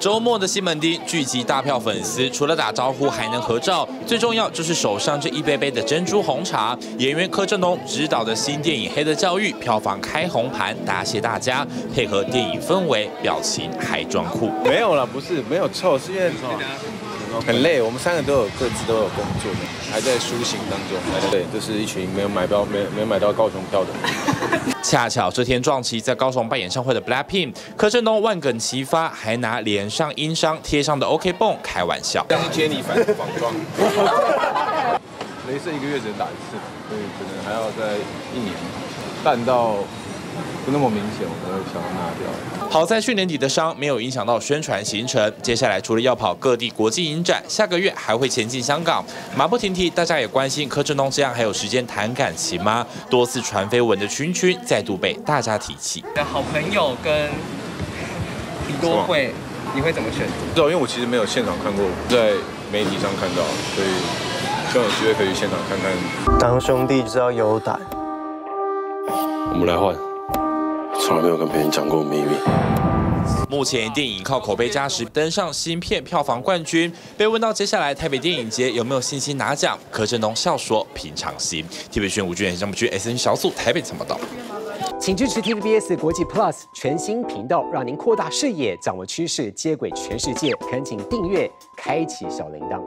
周末的西门町聚集大票粉丝，除了打招呼，还能合照。最重要就是手上这一杯杯的珍珠红茶。演员柯震东执导的新电影《黑的教育》票房开红盘，答谢大家。配合电影氛围，表情还装酷。没有了，不是没有臭，是因为很累。我们三个都有各自都有工作的，还在苏醒当中。对，就是一群没有买到没没有买到高雄票的。恰巧这天撞期在高雄办演唱会的 Blackpink，柯震东万梗齐发，还拿脸上因伤贴上的 OK 绷开玩笑。但是接你反仿妆，雷射一个月只能打一次，所以可能还要在一年淡到。不那么明显，我才会想要拿掉。好在去年底的伤没有影响到宣传行程。接下来除了要跑各地国际影展，下个月还会前进香港。马不停蹄，大家也关心柯震东这样还有时间谈感情吗？多次传绯闻的群群再度被大家提起。的好朋友跟李多惠，你会怎么选？不知道，因为我其实没有现场看过，在媒体上看到，所以希望有机会可以现场看看。当兄弟就要有胆。我们来换。从来没有跟别人讲过秘密。目前电影靠口碑加持登上新片票房冠军。被问到接下来台北电影节有没有信心拿奖，柯震东笑说：“平常心。” TVB 宣吴俊远、张木君、S N 小组台北怎么到？请支持 TVBS 国际 Plus 全新频道，让您扩大视野，掌握趋势，接轨全世界。恳请订阅，开启小铃铛。